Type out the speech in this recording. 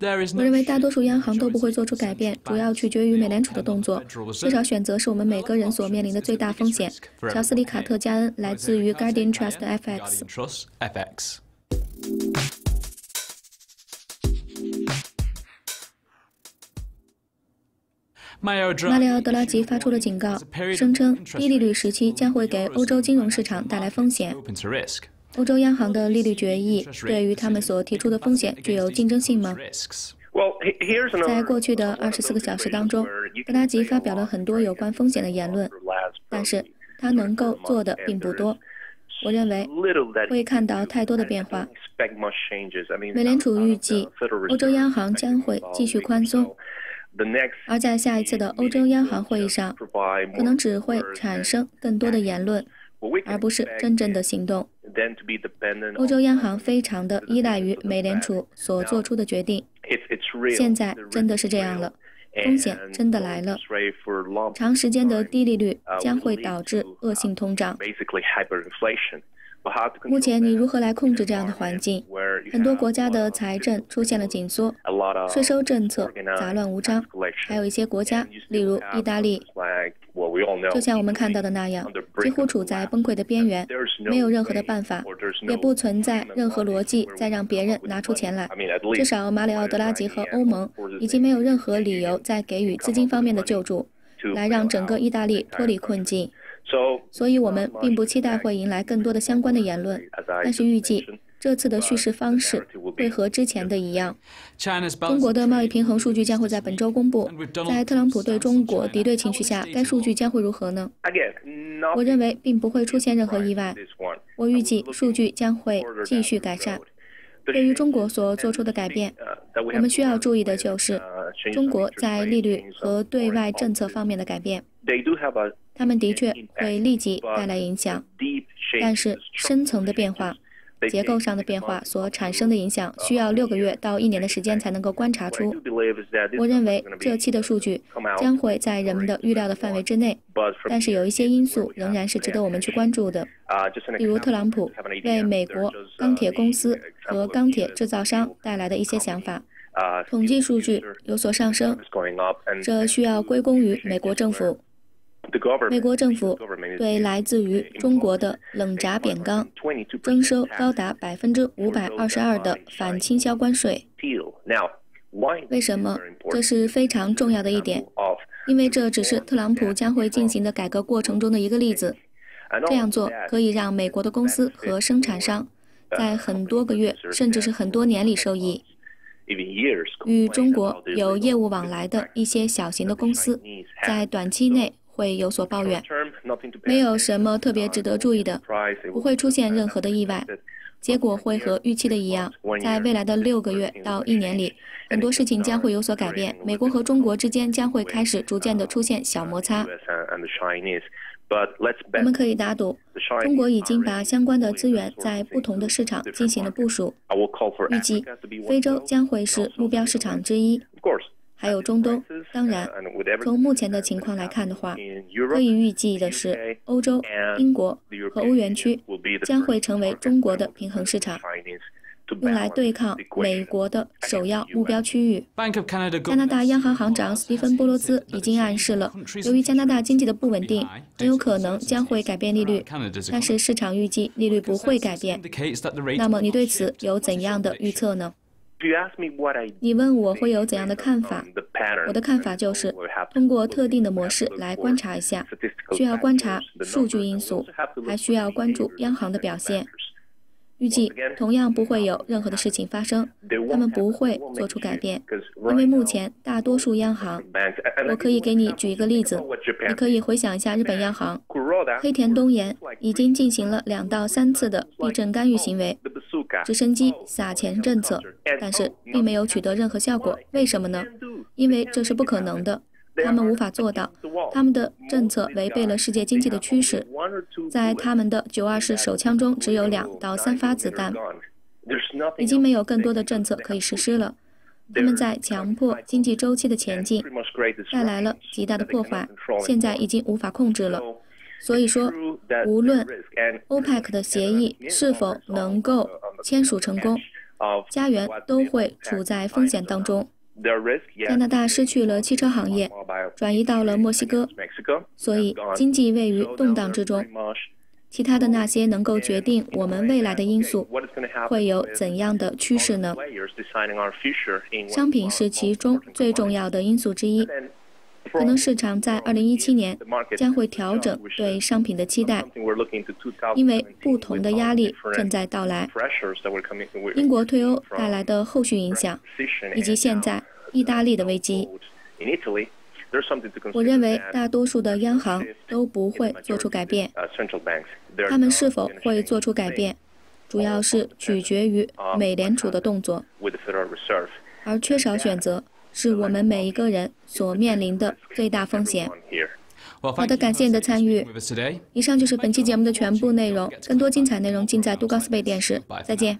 我认为大多数央行都不会做出改变，主要取决于美联储的动作。至少选择是我们每个人所面临的最大风险。乔斯里卡特加恩来自于 Guardian Trust FX。马里奥·德拉吉发出了警告，声称低利率时期将会给欧洲金融市场带来风险。欧洲央行的利率决议对于他们所提出的风险具有竞争性吗？在过去的二十四个小时当中，德拉吉发表了很多有关风险的言论，但是他能够做的并不多。我认为会看到太多的变化。美联储预计欧洲央行将会继续宽松。而在下一次的欧洲央行会议上，可能只会产生更多的言论，而不是真正的行动。欧洲央行非常的依赖于美联储所做出的决定。现在真的是这样了，风险真的来了。长时间的低利率将会导致恶性通胀。目前你如何来控制这样的环境？很多国家的财政出现了紧缩，税收政策杂乱无章，还有一些国家，例如意大利，就像我们看到的那样，几乎处在崩溃的边缘，没有任何的办法，也不存在任何逻辑再让别人拿出钱来。至少马里奥·德拉吉和欧盟已经没有任何理由再给予资金方面的救助，来让整个意大利脱离困境。所以，我们并不期待会迎来更多的相关的言论，但是预计这次的叙事方式会和之前的一样。中国的贸易平衡数据将会在本周公布，在特朗普对中国敌对情绪下，该数据将会如何呢？我认为并不会出现任何意外。我预计数据将会继续改善。对于中国所做出的改变，我们需要注意的就是中国在利率和对外政策方面的改变。他们的确会立即带来影响，但是深层的变化、结构上的变化所产生的影响，需要六个月到一年的时间才能够观察出。我认为这期的数据将会在人们的预料的范围之内，但是有一些因素仍然是值得我们去关注的，例如特朗普为美国钢铁公司和钢铁制造商带来的一些想法。统计数据有所上升，这需要归功于美国政府。美国政府对来自于中国的冷轧扁钢征收高达百分之五百二十二的反倾销关税。为什么？这是非常重要的一点，因为这只是特朗普将会进行的改革过程中的一个例子。这样做可以让美国的公司和生产商在很多个月，甚至是很多年里受益。与中国有业务往来的一些小型的公司，在短期内。会有所抱怨，没有什么特别值得注意的，不会出现任何的意外，结果会和预期的一样。在未来的六个月到一年里，很多事情将会有所改变，美国和中国之间将会开始逐渐的出现小摩擦。我们可以打赌，中国已经把相关的资源在不同的市场进行了部署，预计非洲将会是目标市场之一。还有中东，当然，从目前的情况来看的话，可以预计的是，欧洲、英国和欧元区将会成为中国的平衡市场，用来对抗美国的首要目标区域。加拿大央行行长斯蒂芬·波罗兹已经暗示了，由于加拿大经济的不稳定，很有可能将会改变利率，但是市场预计利率不会改变。那么你对此有怎样的预测呢？你问我会有怎样的看法？我的看法就是通过特定的模式来观察一下，需要观察数据因素，还需要关注央行的表现。预计同样不会有任何的事情发生，他们不会做出改变，因为目前大多数央行，我可以给你举一个例子，你可以回想一下日本央行，黑田东彦已经进行了两到三次的地震干预行为。直升机撒钱政策，但是并没有取得任何效果。为什么呢？因为这是不可能的，他们无法做到。他们的政策违背了世界经济的趋势。在他们的九二式手枪中只有两到三发子弹，已经没有更多的政策可以实施了。他们在强迫经济周期的前进，带来了极大的破坏，现在已经无法控制了。所以说，无论 OPEC 的协议是否能够签署成功，家园都会处在风险当中。加拿大失去了汽车行业，转移到了墨西哥，所以经济位于动荡之中。其他的那些能够决定我们未来的因素，会有怎样的趋势呢？商品是其中最重要的因素之一。可能市场在2017年将会调整对商品的期待，因为不同的压力正在到来。英国退欧带来的后续影响，以及现在意大利的危机。我认为大多数的央行都不会做出改变。他们是否会做出改变，主要是取决于美联储的动作。而缺少选择是我们每一个人所面临的最大风险。好的，感谢你的参与。以上就是本期节目的全部内容，更多精彩内容尽在杜高斯贝电视。再见。